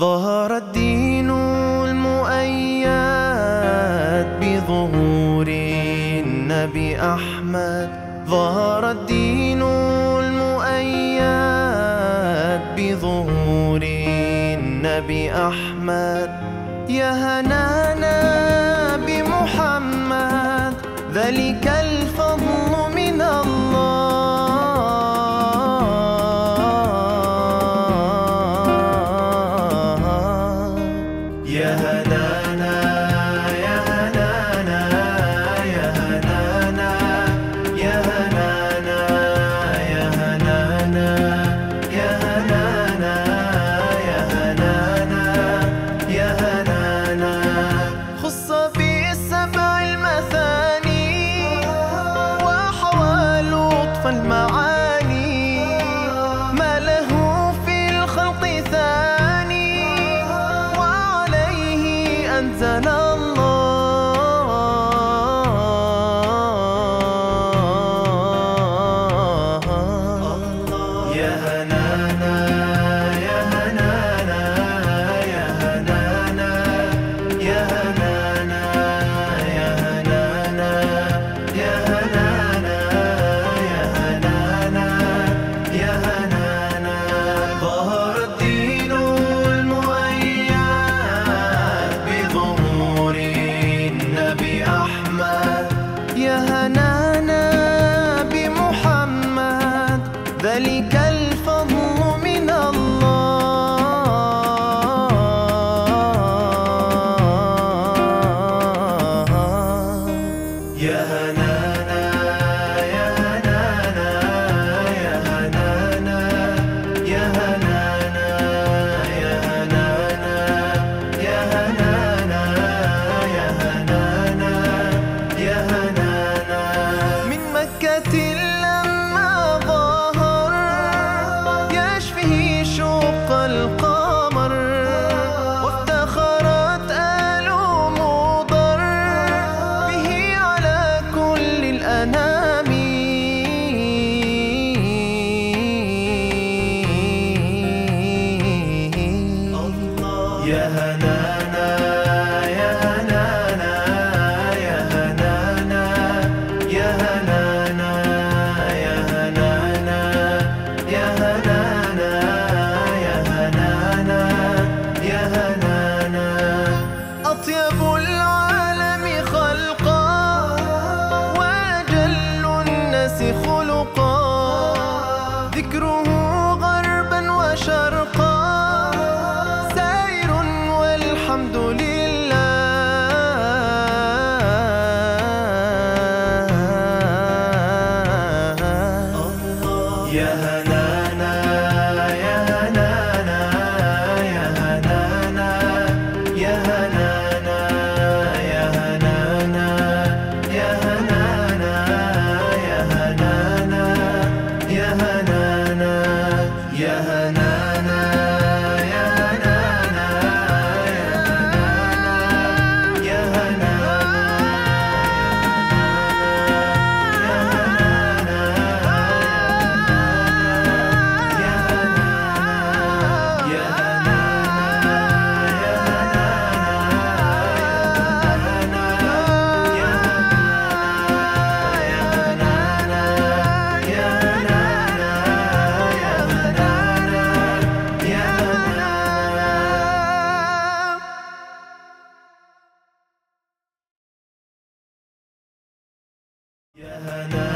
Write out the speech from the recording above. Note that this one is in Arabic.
ظهر الدين المؤيد بظهور النبي أحمد. ظهر الدين المؤيد بظهور النبي أحمد. يا هنانا بمحمد ذلك الف Yahada. na na Hannah.